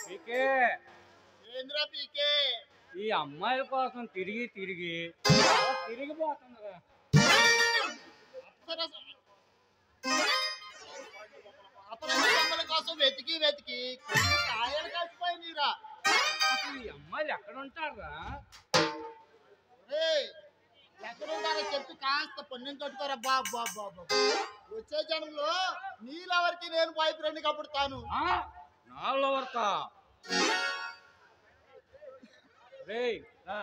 పీకే ఏంద్రా పీకే ఈ అమ్మాయిల కోసం తిరిగి తిరిగి తిరిగిపోతుందిరా అప్సరస అపరాధముల కోసం వెతికి వెతికి ఈ అమ్మాయిలు ఎక్కడ ఉంటారా ఎక్కడుంటారో చెప్పి కాస్త పుణ్యం కట్టుకోరా బా బా బా బా. వచ్చే జనంలో నీలెవరికి నేను బాయ్ ఫ్రెండ్ కప్పుడుతాను ఆ? నాలో వరకా రేయ్ రా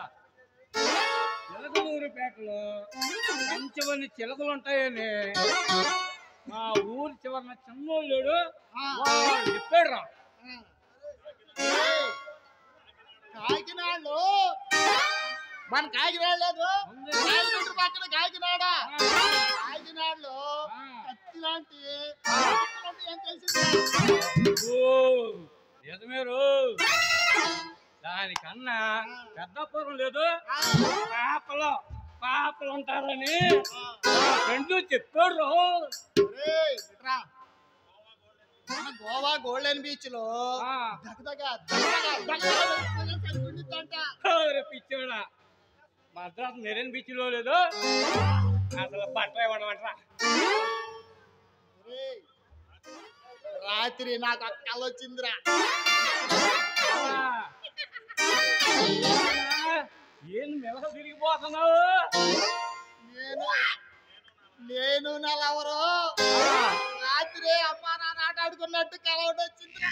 చిలకలూరిపేటలో పంచవని చిలకలు ఉంటాయని మా ఊరి చివరన చిన్నోళ్ళు చెప్పాడు రా కాకినాడలో. మన కాకినాడ లేదు. పక్కన కాకినాడ. కాకినాడలో. కత్తి లాంటి ఏం తెలిసిందా? దానికన్నా పెద్దపురం లేదు. పాపలు పాపలు ఉంటారని. ఫ్రెండ్ చెప్పాడు. గోవా గోల్డెన్ బీచ్లో దగదగ కనిపించిందంట పిచ్చోడా. మద్రాసు మెరైన్ బీచ్లో లేదు. అసలు బట్టలు ఇవ్వడమంటరా రాత్రి నాకు కళ వచ్చిందిరా. ఏం మెలక తిరిగిపోతున్నావు? నేను నేను నెలవరు. రాత్రి అమ్మా నాన్న ఆట ఆడుకున్నట్టు ఒకటి వచ్చిందిరా.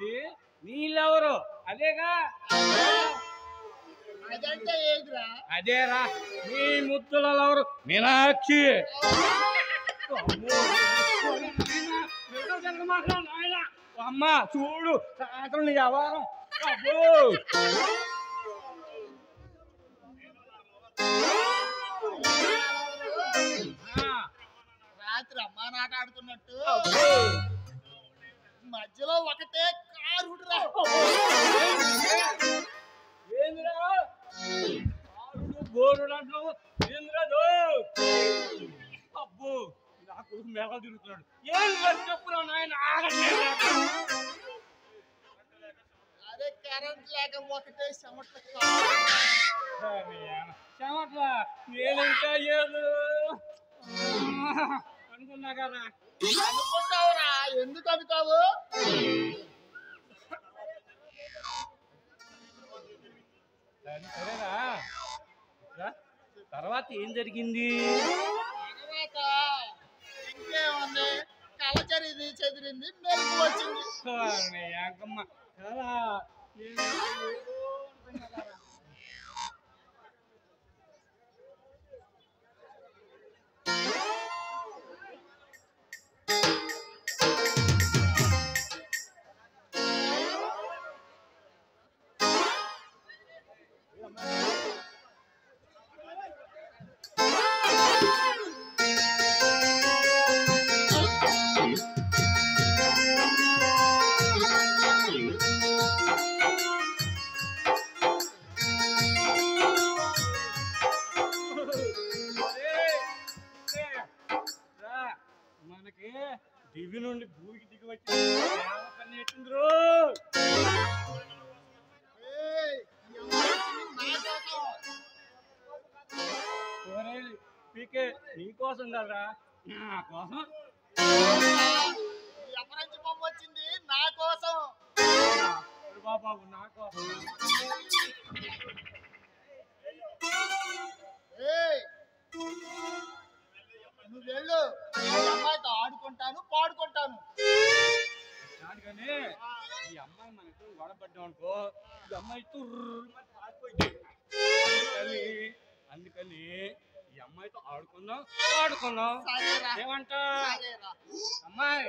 ఏంది నీళ్ళెవరు? అదేగా? అదేరా నీ ముద్దులెవరు? మీనాక్షి. అమ్మ చూడు నీ వ్యవహారం. రాత్రి అమ్మా నాట ఆడుకున్నట్టు అబ్బో. మధ్యలో ఒకటే కారుడురా ఏందిరా? అంటున్నావు. ఏందిరాదు అబ్బో నాకు మెగ తిరుగుతున్నాడు. ఏం చెప్పురా నాయన? అదే కరెంట్ లేక ఒకటే చెమట చెమట్ల? నేను ఇంకా ఏదో అనుకున్నా కదా అనుకుంటావురా ఎందుకు అనుకోవు సరేనా. తర్వాత ఏం జరిగింది? ఇంకేముంది? చెదిరింది మెరుగు వచ్చింది. పీకే నీకోసం కదరా. నా కోసం. అపరంజి బొమ్మ వచ్చింది నా కోసం. బాబాబు నా కోసం. నువ్వు వెళ్ళు. అమ్మాయితో ఆడుకుంటాను పాడుకుంటాను. కానీ ఈ అమ్మాయి మన ఇద్దరు గొడవపడ్డాం అనుకో ఈ అమ్మాయి తుర్రు సరేరా. ఏమంట అమ్మాయి.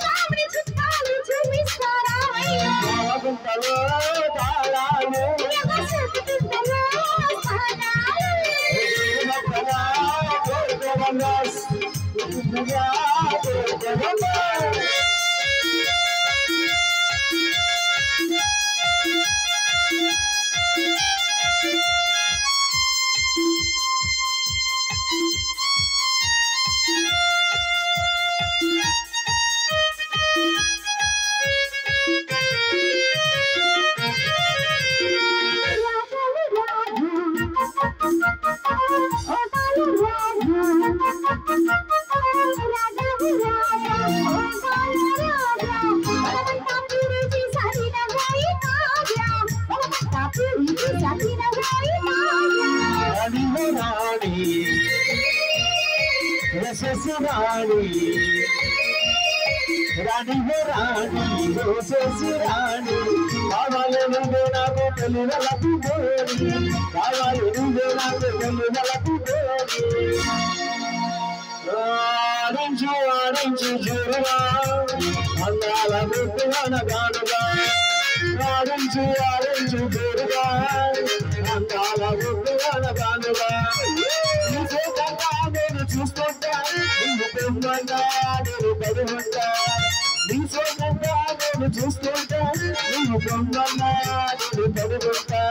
Yeah. రాణి రాణి రాణి రోజేసి రాణి కావాలి నువ్వే నాకు పెళ్ళిళ్ళకు గోరి కావాలి నువ్వే నాకు పెళ్ళిళ్ళకు గోరి ఆడించు ఆడించు జోరుగా అందాల ముద్దు అనగానుగా ఆడించు ఆడించు జోరుగా పడుకుంటా నీ సోకంగా నేను చూస్తుంటా నువ్వు పొందంగా నేను పడుకుంటా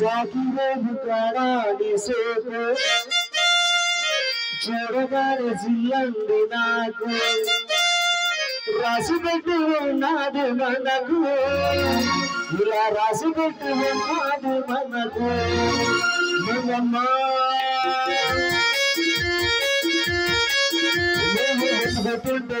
సాకిరేపు కాడాలి సోకు చూడగానే జిల్లంది నాకు రాసిపెట్టి ఉన్నది మనకు ఇలా రాసిపెట్టి ఉన్నది మనకు నువ్వమ్మా నేను వెతుకుతుంటే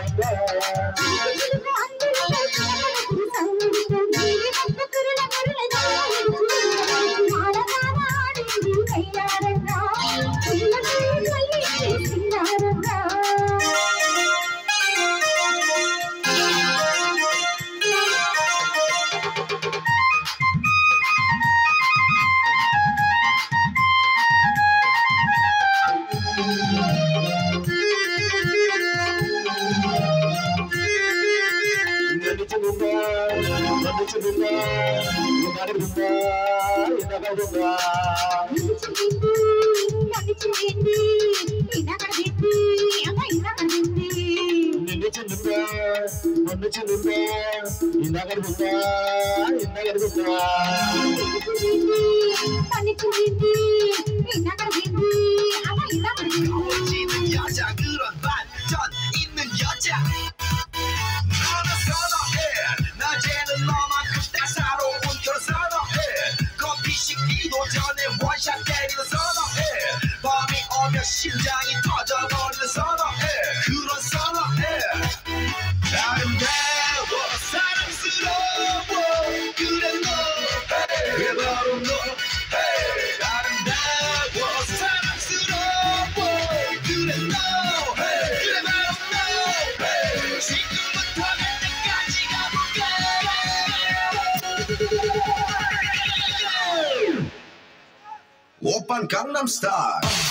నడుచుకుంటా నిన్నుచుందా నన్నుచుందా ఇందాకడుకుంటా ఇందాకడుకుంటా 멋 심장이 터져버리는 선어해. 그런 선어해. 아름다워 사랑스러워. 그래 너. 그래 바로 너. 아름다워 사랑스러워. 그래 너. 그래 바로 너. 지금부터 그때까지 가볼까 오빤 강남스타일.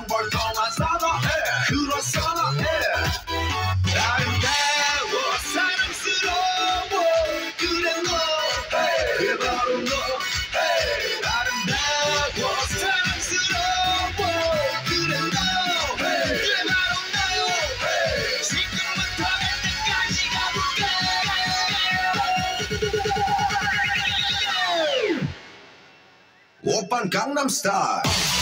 Gangnam Style.